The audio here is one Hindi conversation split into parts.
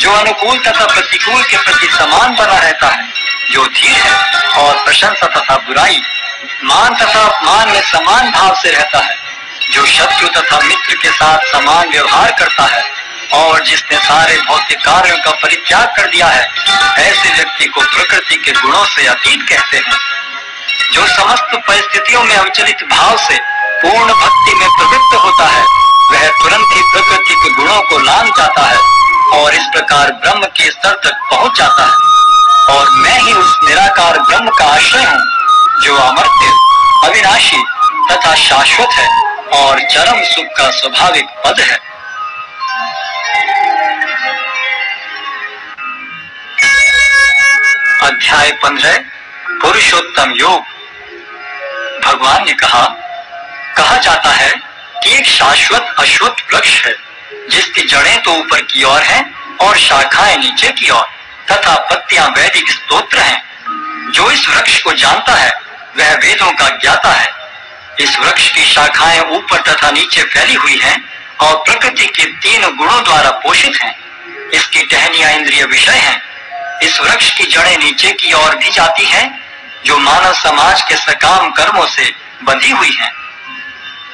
जो अनुकूल तथा प्रतिकूल के प्रति समान बना रहता है, जो धीर है और प्रशंसा तथा बुराई मान तथा अपमान में समान भाव से रहता है, जो शत्रु तथा मित्र के साथ समान व्यवहार करता है और जिसने सारे भौतिक कार्यों का परित्याग कर दिया है, ऐसे व्यक्ति को प्रकृति के गुणों से अतीत कहते हैं। जो समस्त परिस्थितियों में अविचलित भाव से पूर्ण भक्ति में प्रवृत्त होता है, वह तुरंत ही प्रकृति के गुणों को लान जाता है। और इस प्रकार ब्रह्म के स्तर तक पहुँच जाता है। और मैं ही उस निराकार ब्रह्म का आश्रय हूँ, जो अमर्त्य, अविनाशी तथा शाश्वत है और चरम सुख का स्वाभाविक पद है। अध्याय पंद्रह, पुरुषोत्तम योग। भगवान ने कहा कहा जाता है कि एक शाश्वत अश्वत्थ वृक्ष है। जिसकी जड़ें तो ऊपर की ओर हैं और शाखाएँ नीचे की ओर, तथा पत्तियाँ वैदिक स्तोत्र हैं। जो इस वृक्ष को जानता है, वह वेदों का ज्ञाता है। इस वृक्ष की शाखाएँ ऊपर तथा नीचे फैली हुई हैं और प्रकृति के तीन गुणों द्वारा पोषित हैं। इसकी टहनिया इंद्रिय विषय हैं। इस वृक्ष की जड़ें नीचे की ओर भी जाती हैं, जो मानव समाज के सकाम कर्मों से बंधी हुई हैं।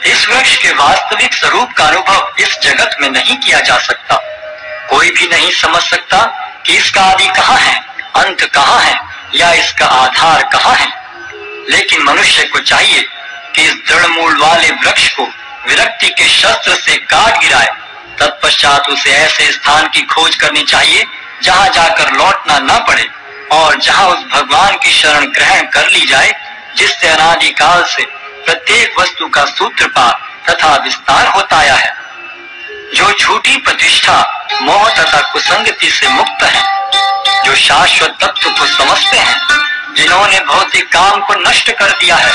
इस वृक्ष के वास्तविक स्वरूप का अनुभव इस जगत में नहीं किया जा सकता। कोई भी नहीं समझ सकता कि इसका आदि कहाँ है, अंत कहाँ है, या इसका आधार कहाँ है। लेकिन मनुष्य को चाहिए कि इस दृढ़ मूल वाले वृक्ष को विरक्ति के शस्त्र से काट गिराए। तत्पश्चात उसे ऐसे स्थान की खोज करनी चाहिए, जहाँ जाकर लौटना न पड़े और जहाँ उस भगवान की शरण ग्रहण कर ली जाए, जिससे अनादिकाल से प्रत्येक वस्तु का सूत्रपात तथा विस्तार होता आया है। जो झूठी प्रतिष्ठा, मोह तथा कुसंगति से मुक्त है, जो शाश्वत तत्व को समझते हैं, जिन्होंने भौतिक काम को नष्ट कर दिया है,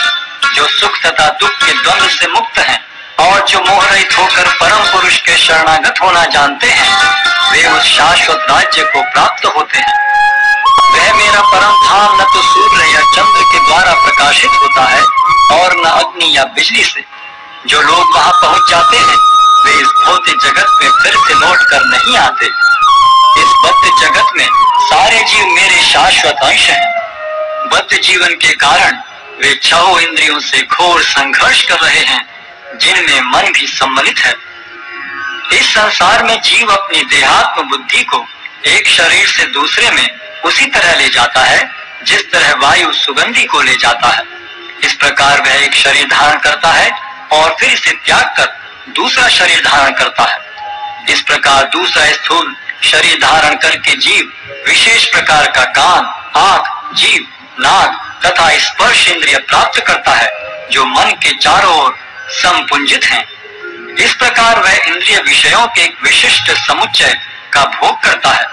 जो सुख तथा दुख के द्वंद से मुक्त हैं, और जो मोहरहित होकर परम पुरुष के शरणागत होना जानते हैं, वे उस शाश्वत राज्य को प्राप्त होते हैं। वह मेरा परम बिजली से। जो लोग वहाँ पहुँच जाते हैं, वे इस भौतिक जगत में फिर से लौट कर नहीं आते। इस बद्ध जगत में सारे जीव मेरे शाश्वत अंश हैं। बद्ध जीवन के कारण वे छह इंद्रियों से घोर संघर्ष कर रहे हैं, जिनमें मन भी सम्मिलित है। इस संसार में जीव अपनी देहात्म बुद्धि को एक शरीर से दूसरे में उसी तरह ले जाता है, जिस तरह वायु सुगंधी को ले जाता है। इस प्रकार वह एक शरीर धारण करता है और फिर इसे त्याग कर दूसरा शरीर धारण करता है इस प्रकार दूसरा स्थूल शरीर धारण करके जीव, विशेष प्रकार का कान, आँख, जीव, नाक तथा स्पर्श इंद्रिय प्राप्त करता है, जो मन के चारों ओर संपुंजित हैं। इस प्रकार वह इंद्रिय विषयों के एक विशिष्ट समुच्चय का भोग करता है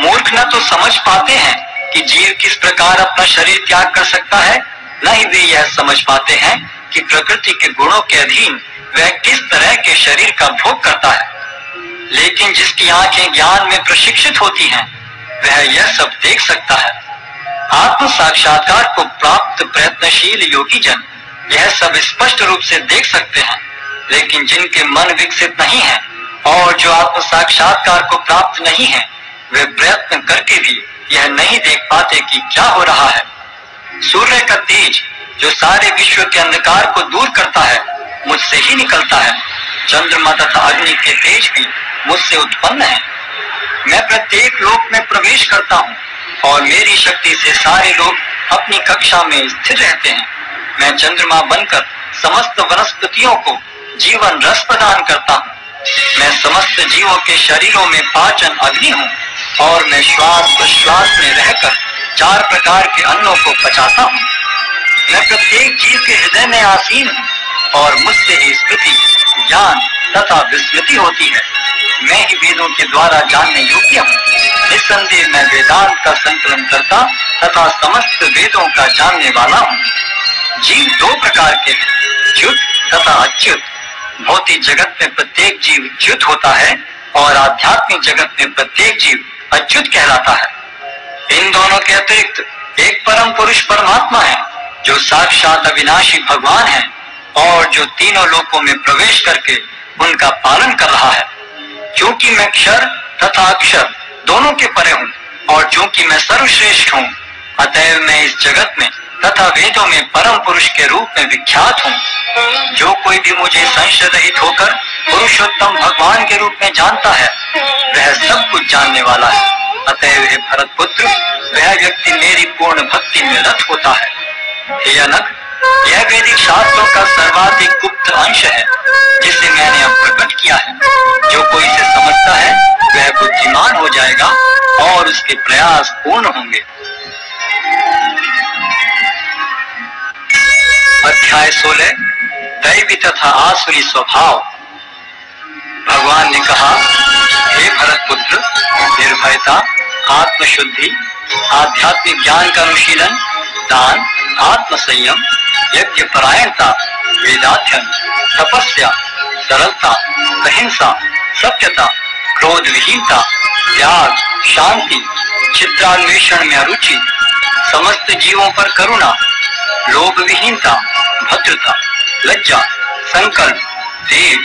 मूर्ख न तो समझ पाते हैं कि जीव किस प्रकार अपना शरीर त्याग कर सकता है न ही वे यह समझ पाते हैं कि प्रकृति के गुणों के अधीन वह किस तरह के शरीर का भोग करता है। लेकिन जिसकी आँखें ज्ञान में प्रशिक्षित होती हैं, वह यह सब देख सकता है। आत्म साक्षात्कार को प्राप्त प्रयत्नशील योगी जन यह सब स्पष्ट रूप से देख सकते हैं लेकिन जिनके मन विकसित नहीं है और जो आत्म साक्षात्कार को प्राप्त नहीं है वे प्रयत्न करके भी यह नहीं देख पाते कि क्या हो रहा है। सूर्य का तेज जो सारे विश्व के अंधकार को दूर करता है, मुझसे ही निकलता है। चंद्रमा तथा अग्नि के तेज भी मुझसे उत्पन्न है। मैं प्रत्येक लोक में प्रवेश करता हूँ और मेरी शक्ति से सारे लोग अपनी कक्षा में स्थिर रहते हैं। मैं चंद्रमा बनकर समस्त वनस्पतियों को जीवन रस प्रदान करता हूँ। मैं समस्त जीवों के शरीरों में पाचन अग्नि हूँ और मैं श्वास प्रश्वास में रहकर चार प्रकार के अन्नों को पचाता हूँ। मैं प्रत्येक जीव के हृदय में आसीन हूँ और मुझसे ही स्मृति, ज्ञान तथा विस्मृति होती है। मैं ही वेदों के द्वारा जानने योग्य हूँ। निस्संदेह मैं वेदांत का संकलन करता तथा समस्त वेदों का जानने वाला हूँ। जीव दो प्रकार के हैं, च्युत तथा अच्युत। भौतिक जगत में प्रत्येक जीव च्युत होता है और आध्यात्मिक जगत में प्रत्येक जीव अच्युत कहलाता है। इन दोनों के अतिरिक्त एक परम पुरुष परमात्मा है, जो साक्षात अविनाशी भगवान है और जो तीनों लोकों में प्रवेश करके उनका पालन कर रहा है। क्योंकि मैं क्षर तथा अक्षर दोनों के परे हूँ और चूँकि मैं सर्वश्रेष्ठ हूँ, अतएव मैं इस जगत में तथा वेदों में परम पुरुष के रूप में विख्यात हूँ। जो कोई भी मुझे संशय रहित होकर पुरुषोत्तम भगवान के रूप में जानता है, वह सब कुछ जानने वाला है। अतएव हे भरत पुत्र, वह व्यक्ति मेरी पूर्ण भक्ति में रत होता है। यह वैदिक शास्त्रों का सर्वाधिक गुप्त अंश है, जिसे मैंने अब प्रकट किया है। जो कोई इसे समझता है, वह बुद्धिमान हो जाएगा और उसके प्रयास पूर्ण होंगे। अध्याय सोलह, दैवी तथा आसुरी स्वभाव। भगवान ने कहा, हे भरत पुत्र, निर्भयता आत्मशुद्धि, आध्यात्मिक ज्ञान का अनुशीलन, दान आत्म संयम यज्ञ परायणता वेदाध्यन तपस्या, सरलता, अहिंसा, सत्यता क्रोध विहीनता त्याग, शांति, चित्रान्वेषण में अरुचि, समस्त जीवों पर करुणा लोभ विहीनता भद्रता, लज्जा, संकल्प तेज